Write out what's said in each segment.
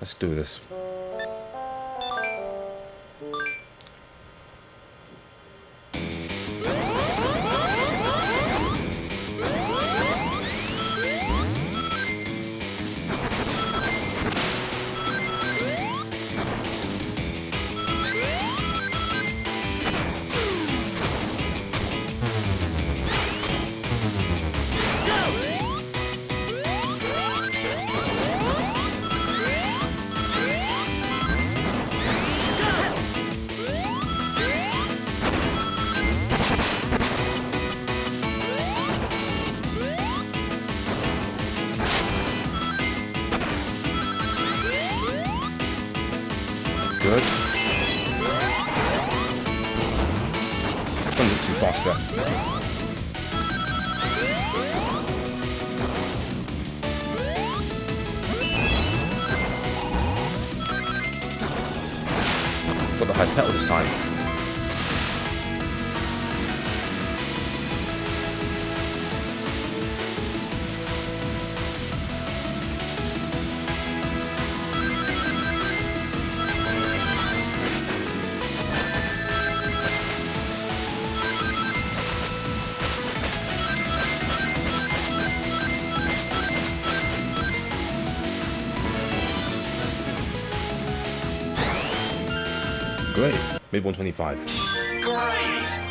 Let's do this. Got the high petal this time. 125. Great!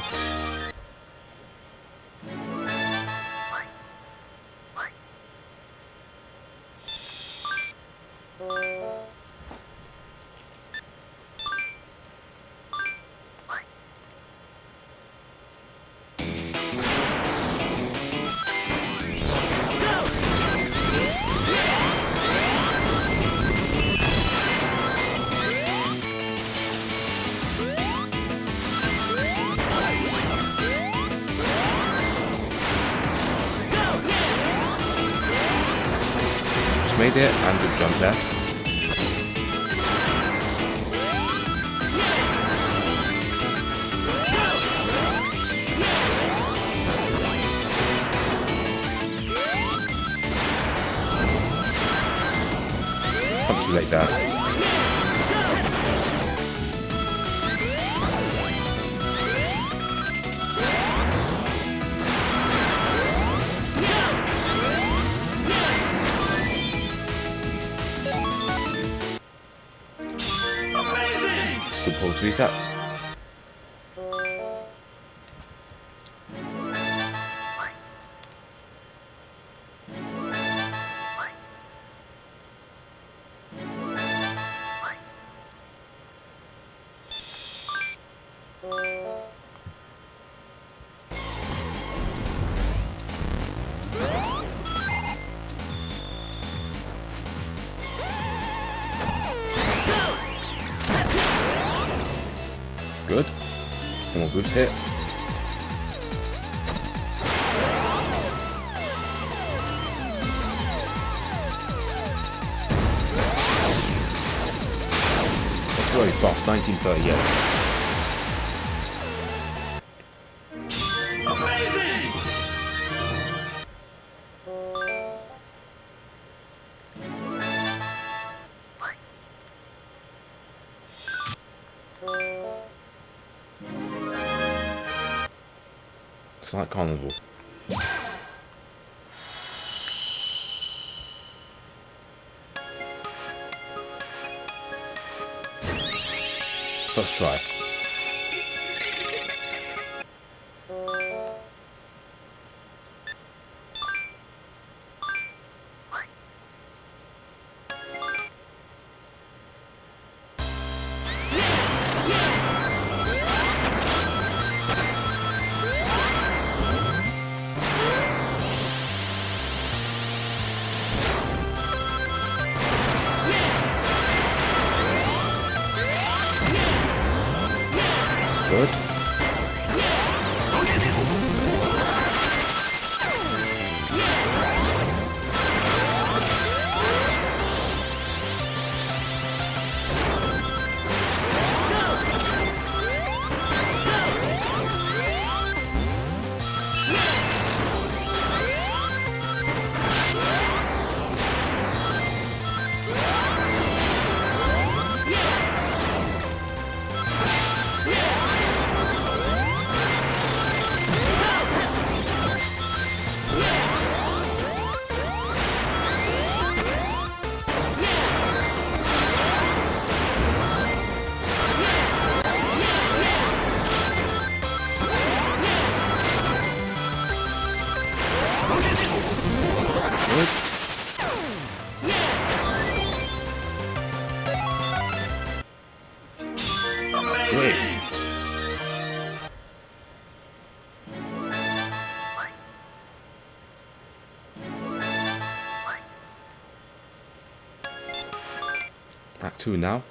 It and jump there. Not too late there. Good boost hit. That's very fast, 1938. Try. Two now.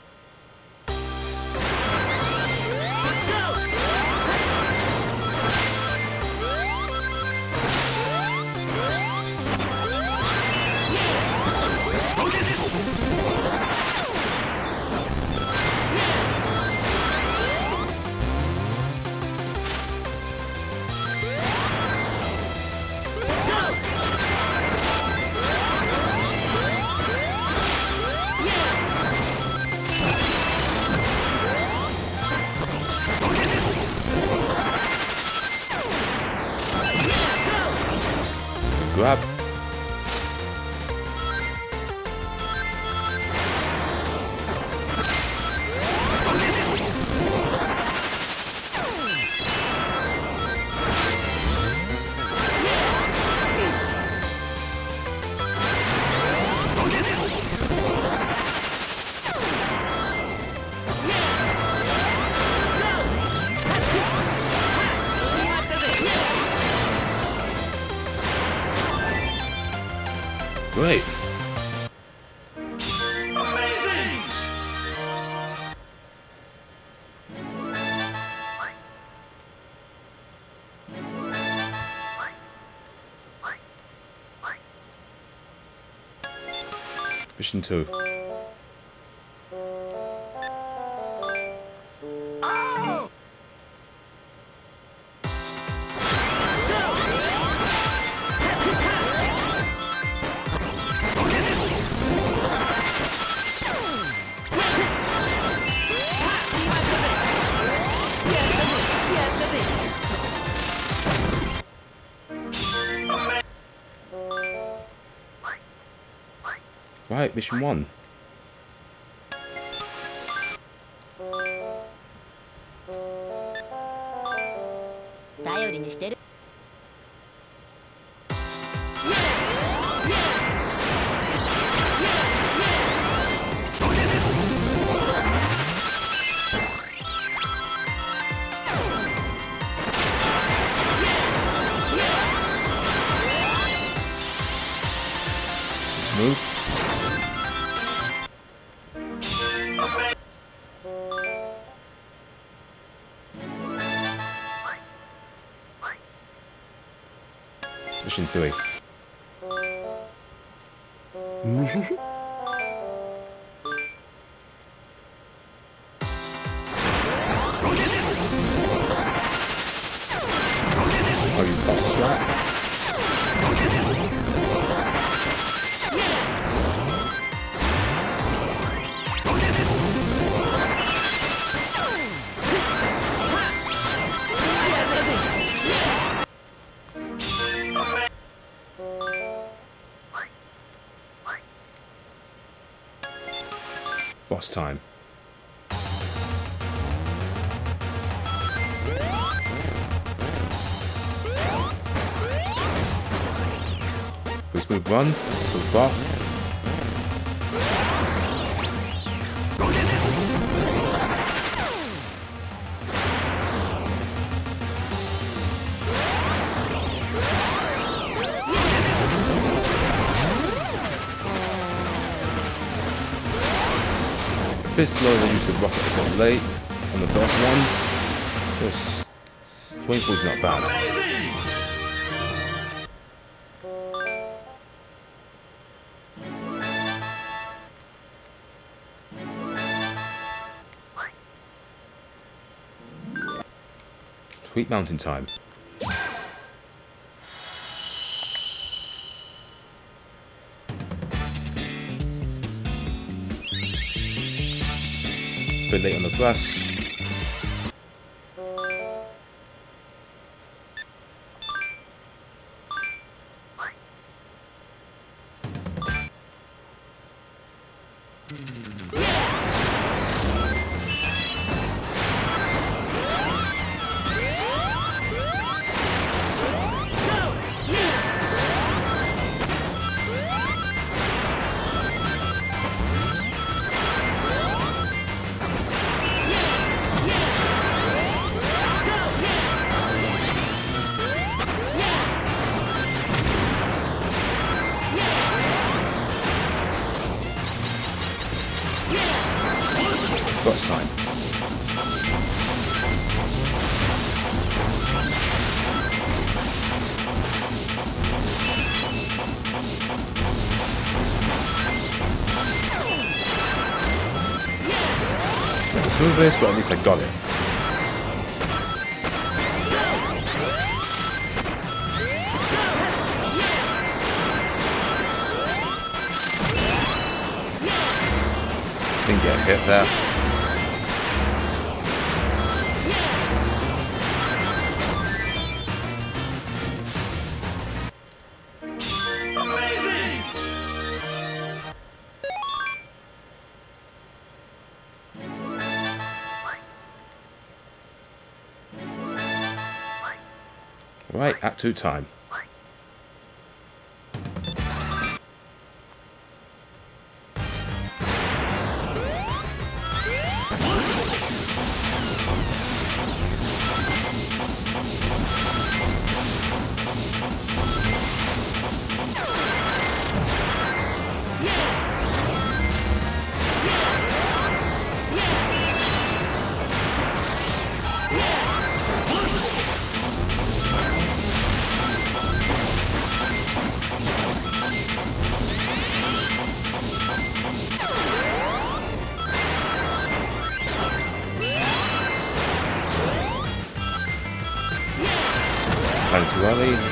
Mission 2. Station 1. Three. Oh, you boss strap? Boss time. Pretty smooth run so far. Slow they used the rocket bit late on the first one. This Twinkle's not bad. Sweet mountain time. Bit late on the bus. This, but at least I got it. Didn't get hit there. Right, act two time. Kind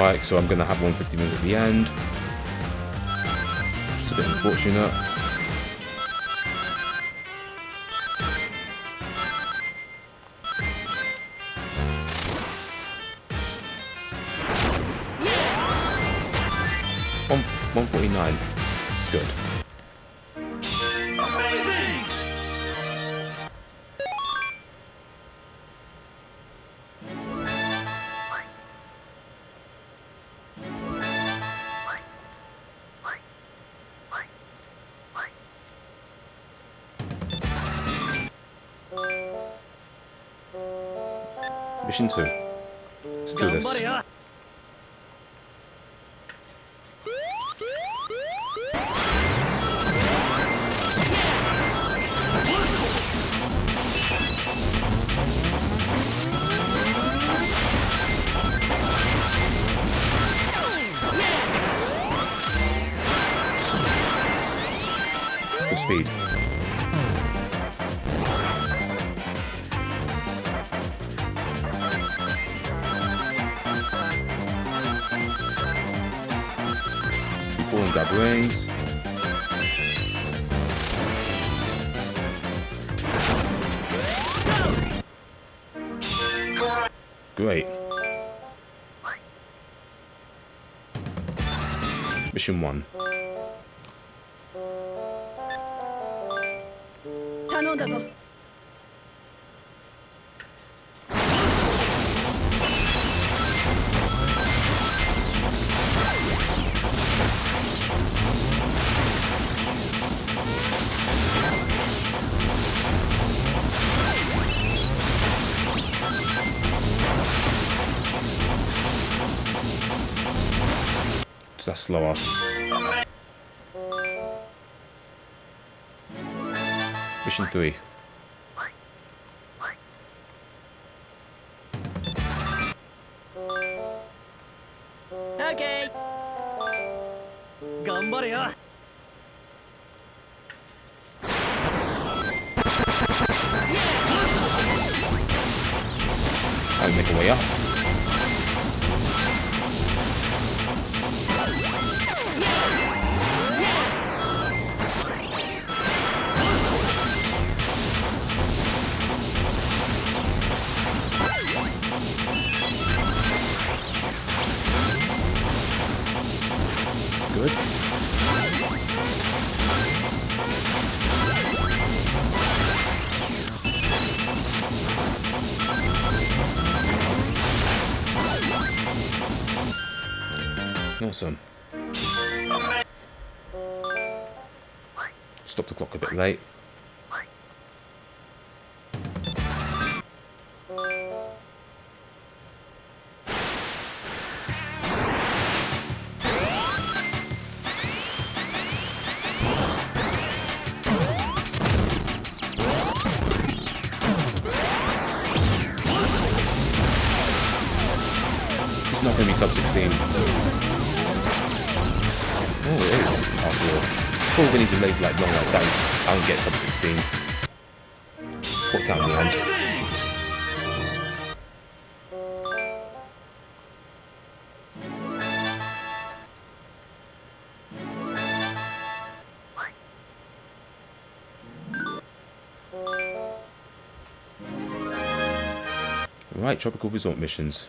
Spike, so I'm going to have 150 move at the end. Just a bit unfortunate. One, 149. It's good. Mission 2. Let's do this. Falling grab rings. Great. Mission 1. That's slower. Mission 3. The get sub 16. Worked out in the end. Right, tropical resort missions.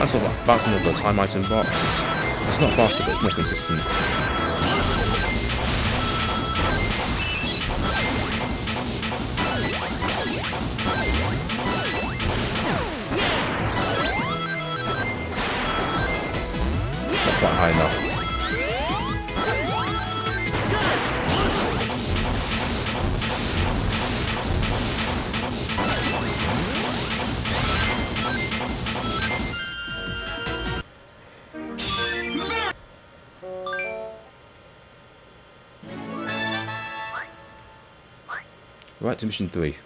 That's all. Bouncing over the time item box. It's not faster, but it's more consistent. Right to mission three.